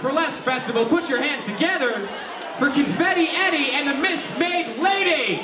For less Festival. Put your hands together for Confetti Eddie and the Miss Made Lady.